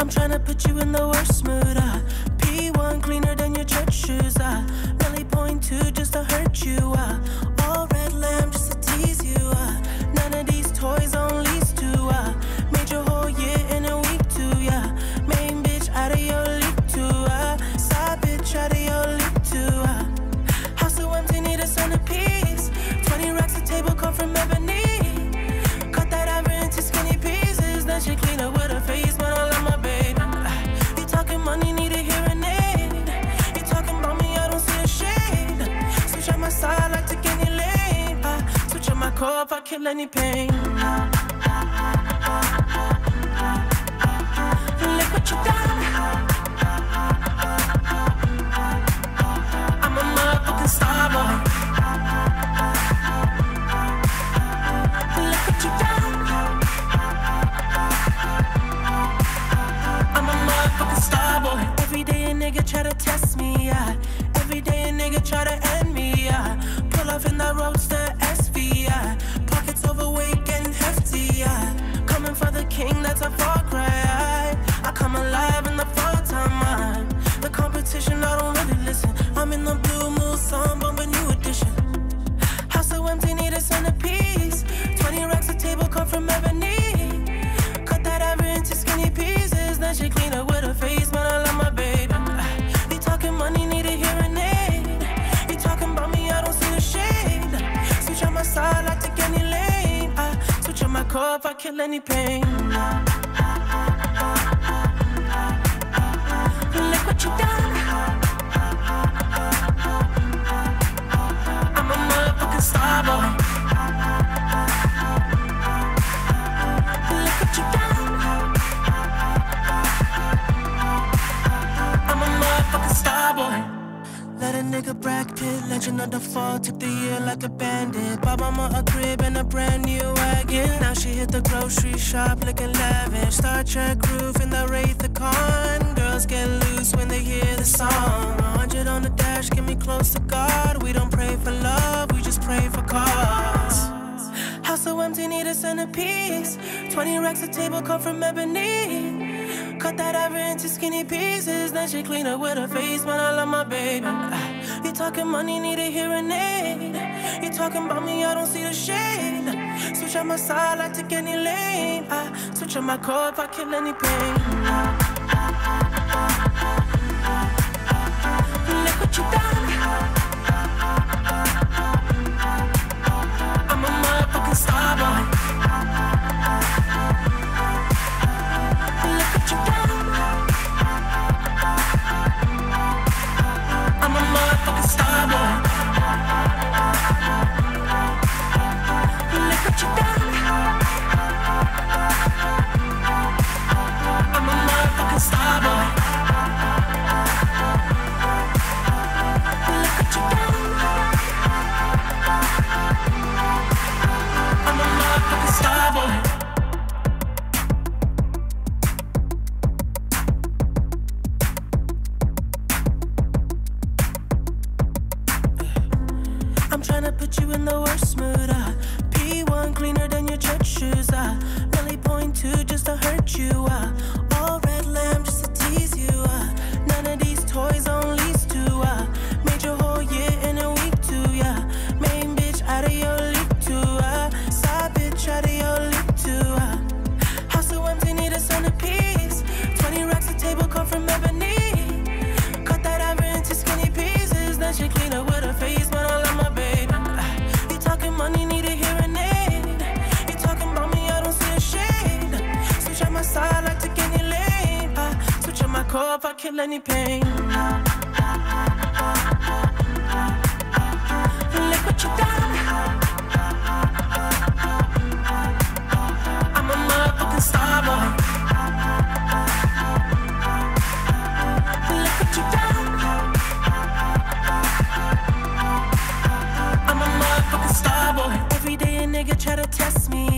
I'm trying to put you in the worst mood. Uh. P1 cleaner than your church shoes. Uh. Really point two just to hurt you. Uh. kill any pain. love, I kill any pain. Look what you done. I'm a motherfucking star boy. Look what you done. I'm a motherfucking star boy. Like a bracket. Legend of the fall, took the year like a bandit. Bought mama a crib and a brand new wagon. Now she hit the grocery shop looking lavish. Star Trek roof in the Wraith of Con. Girls get loose when they hear the song. 100 on the dash, get me close to God. We don't pray for love, we just pray for cause. House so empty, need a centerpiece. 20 racks of table come from ebony. Cut that ever into skinny pieces. Then she clean up with her face, man. I love my baby talking money, need a hearing aid. You talking about me, I don't see the shade. Switch out my side, I take any lane. I switch out my core if I kill any pain. Look what you done. cope, I kill any pain. Look what you done. I'm a motherfucking star boy. Look what you done. I'm a motherfucking star boy. Every day a nigga try to test me.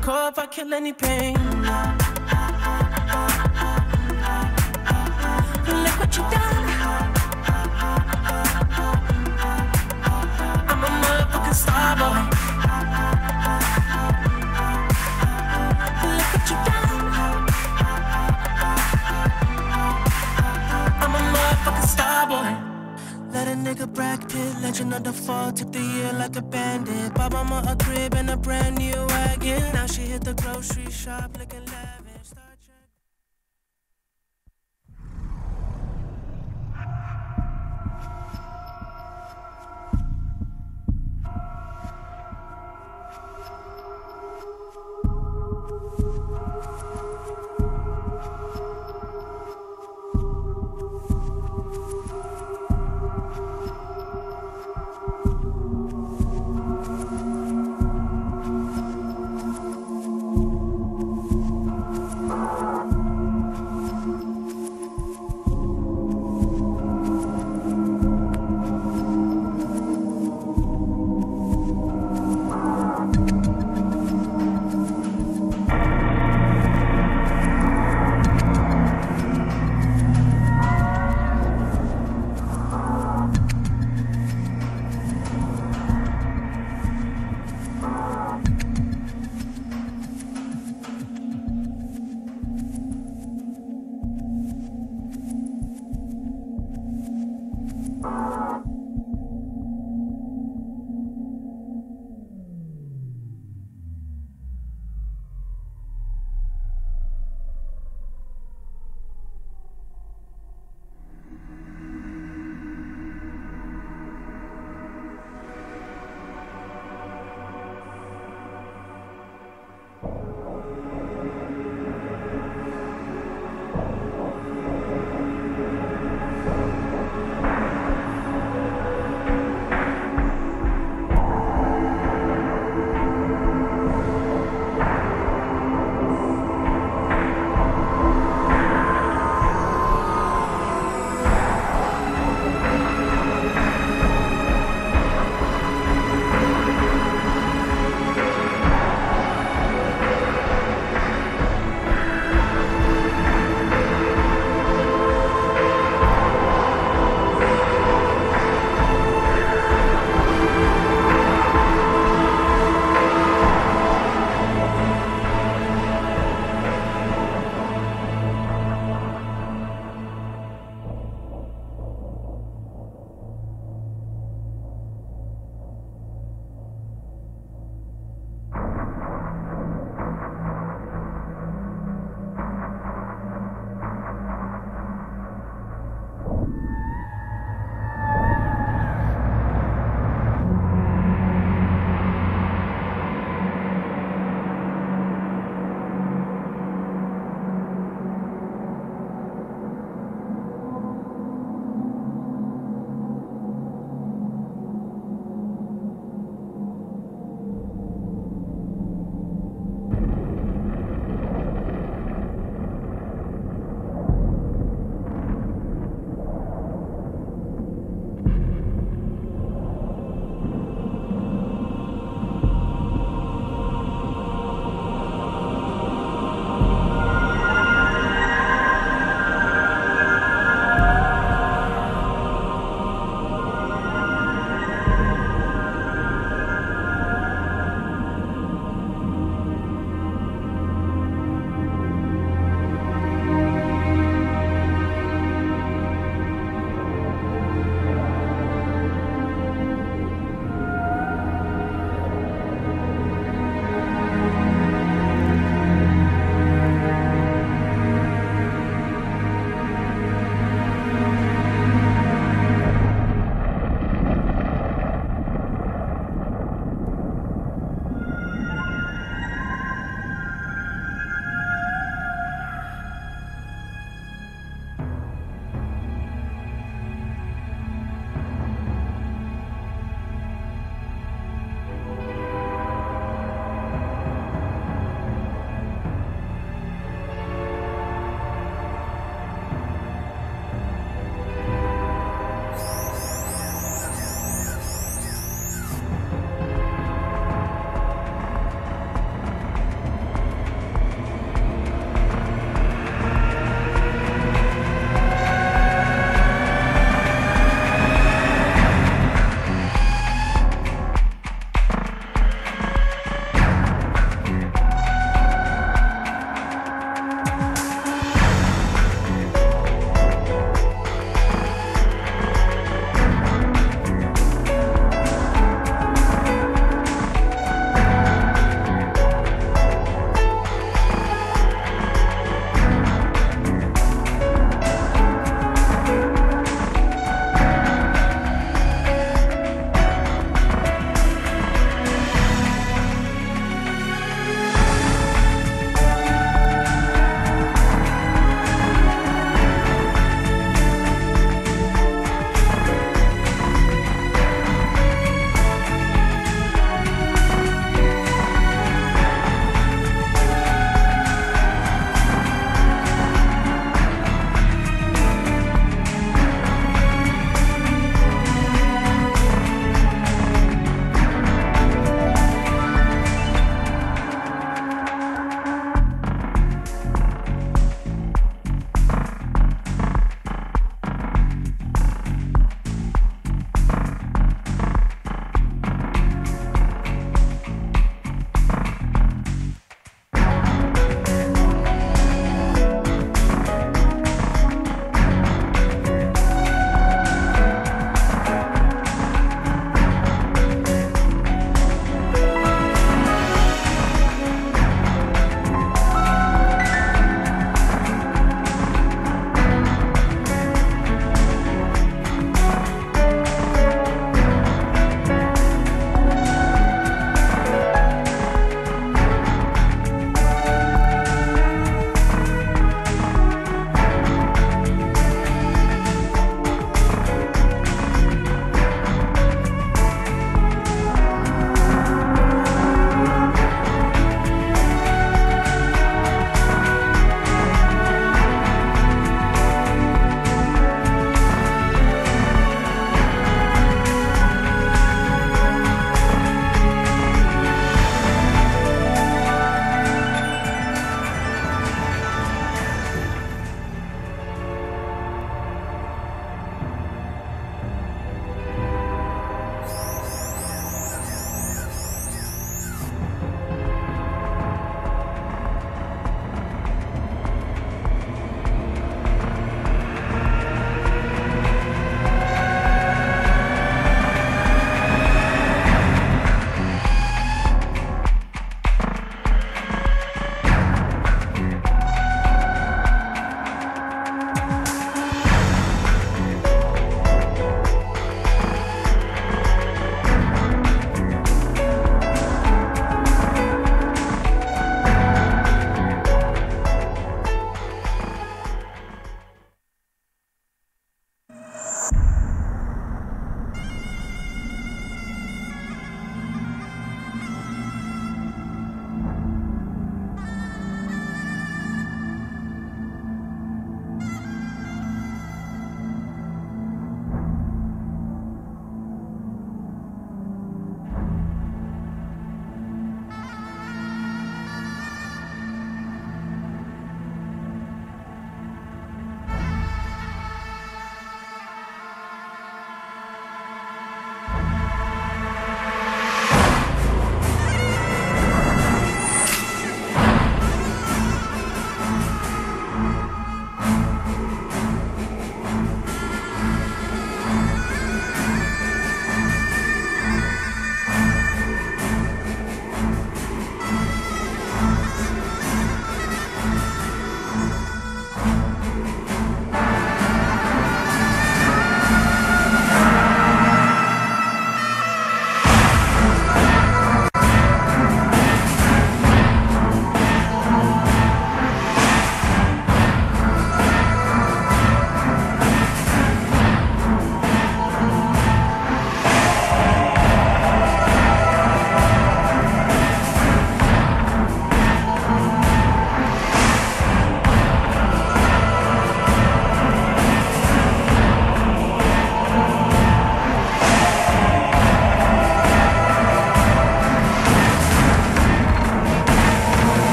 Hardcore, I kill any pain. Look what you done. I'm a motherfucking star boy. Look what you done. I'm a motherfucking star boy. Let a nigga Brad Pitt, legend of the fall, took the year like a bandit. Bought mama a crib and a brand the grocery shop looking.